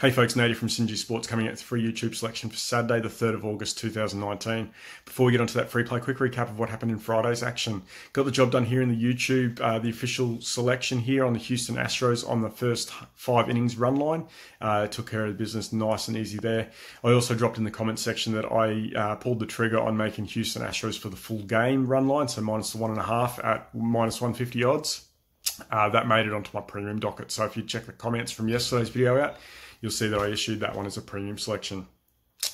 Hey folks, Nadia from Synergy Sports coming out free YouTube selection for Saturday, the 3rd of August 2019. Before we get onto that free play, quick recap of what happened in Friday's action. Got the job done here in the YouTube, uh, the official selection here on the Houston Astros on the first five innings run line. Uh, took care of the business nice and easy there. I also dropped in the comment section that I uh, pulled the trigger on making Houston Astros for the full game run line, so minus the one and a half at minus 150 odds. Uh, that made it onto my premium docket. So if you check the comments from yesterday's video out, you'll see that I issued that one as a premium selection.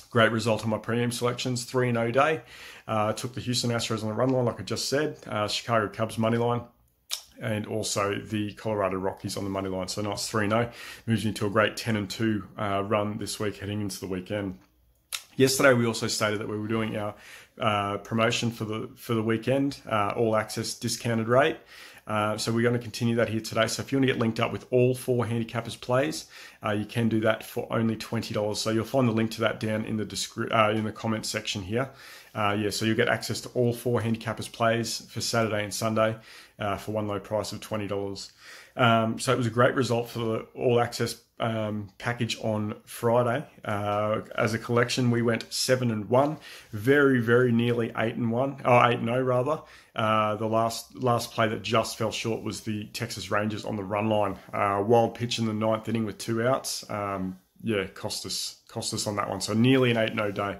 Great result on my premium selections, 3 0 day. Uh, took the Houston Astros on the run line, like I just said, uh, Chicago Cubs money line, and also the Colorado Rockies on the money line. So nice 3 0. Moves me to a great 10 and 2 uh, run this week heading into the weekend. Yesterday, we also stated that we were doing our uh, promotion for the for the weekend, uh, all access discounted rate. Uh, so we're going to continue that here today. So if you want to get linked up with all four handicappers plays, uh, you can do that for only twenty dollars. So you'll find the link to that down in the descri- uh, in the comment section here. Uh, yeah, so you'll get access to all four handicappers plays for Saturday and Sunday uh, for one low price of twenty dollars. Um, so it was a great result for the all access um, package on Friday. Uh, as a collection, we went seven and one, very very nearly eight and one. oh eight no oh, rather. Uh, the last last play that just fell short was the Texas Rangers on the run line. Uh, wild pitch in the ninth inning with two outs. Um, yeah, cost us cost us on that one. So nearly an eight no oh day.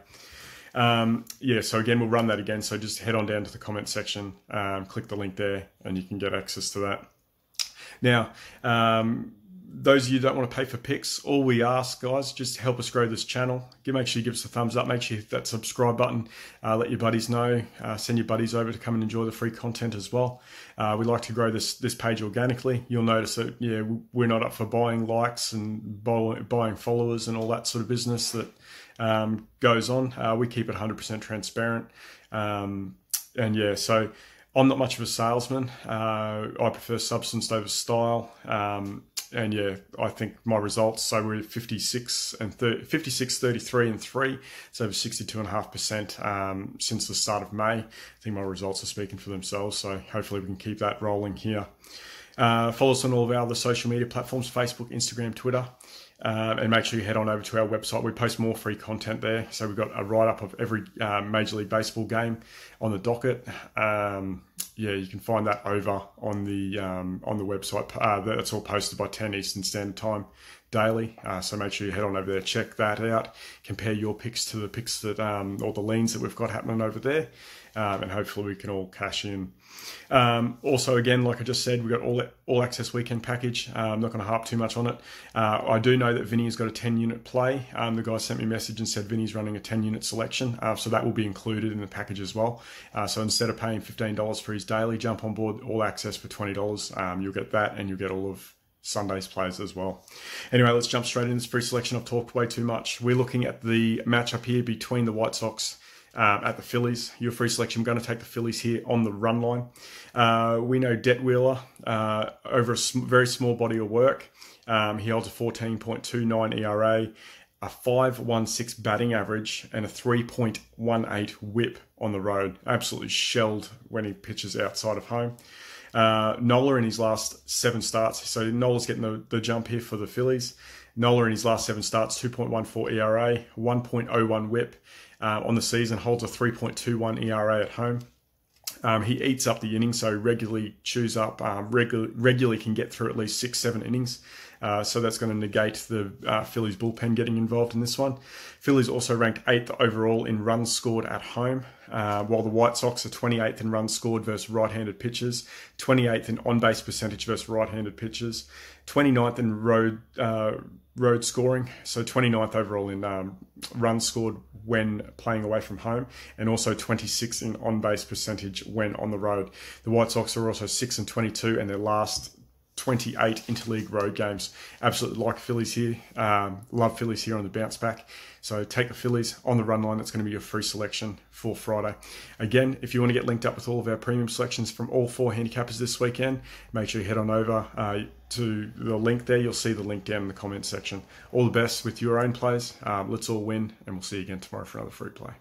Um, yeah, so again, we'll run that again. So just head on down to the comment section, um, click the link there, and you can get access to that. Now, um, those of you don't want to pay for picks, all we ask, guys, just help us grow this channel. Make sure you give us a thumbs up. Make sure you hit that subscribe button. Uh, let your buddies know. Uh, send your buddies over to come and enjoy the free content as well. Uh, we like to grow this this page organically. You'll notice that yeah, we're not up for buying likes and buying followers and all that sort of business that um, goes on. Uh, we keep it 100% transparent. Um, and yeah, so I'm not much of a salesman. Uh, I prefer substance over style. Um, and yeah, I think my results. So we're 56 and 30, 56, 33 and three. So over 62 and a half percent um, since the start of May. I think my results are speaking for themselves. So hopefully we can keep that rolling here. Uh, follow us on all of our other social media platforms: Facebook, Instagram, Twitter. Uh, and make sure you head on over to our website. We post more free content there. So we've got a write up of every uh, Major League Baseball game on the docket. Um, yeah, you can find that over on the um, on the website. Uh, that's all posted by 10 Eastern Standard Time daily. Uh, so make sure you head on over there, check that out, compare your picks to the picks that um, or the leans that we've got happening over there, um, and hopefully we can all cash in. Um, also, again, like I just said, we've got all all access weekend package. Uh, I'm not going to harp too much on it. Uh, I do know that Vinny has got a 10 unit play. Um, the guy sent me a message and said Vinny's running a 10 unit selection, uh, so that will be included in the package as well. Uh, so instead of paying $15 for his daily, jump on board all access for $20. Um, you'll get that, and you'll get all of Sunday's plays as well. Anyway, let's jump straight into this free selection. I've talked way too much. We're looking at the matchup here between the White Sox um, at the Phillies. Your free selection. I'm going to take the Phillies here on the run line. Uh, we know Detwiler uh, over a sm- very small body of work. Um, he holds a 14.29 ERA, a 5.16 batting average, and a 3.18 WHIP on the road. Absolutely shelled when he pitches outside of home. Uh, Nola in his last seven starts, so Nola's getting the, the jump here for the Phillies. Nola in his last seven starts, 2.14 ERA, 1.01 WHIP uh, on the season, holds a 3.21 ERA at home. Um, he eats up the innings, so regularly chews up, um, regu- regularly can get through at least six, seven innings. Uh, so that's going to negate the uh, Phillies bullpen getting involved in this one. Phillies also ranked eighth overall in runs scored at home, uh, while the White Sox are 28th in runs scored versus right-handed pitchers, 28th in on-base percentage versus right-handed pitchers, 29th in road uh, road scoring, so 29th overall in um, runs scored when playing away from home, and also 26 in on base percentage when on the road. The White Sox are also 6 and 22, and their last 28 interleague road games. Absolutely like Phillies here. Um, love Phillies here on the bounce back. So take the Phillies on the run line. That's going to be your free selection for Friday. Again, if you want to get linked up with all of our premium selections from all four handicappers this weekend, make sure you head on over uh, to the link there. You'll see the link down in the comment section. All the best with your own plays. Uh, let's all win, and we'll see you again tomorrow for another free play.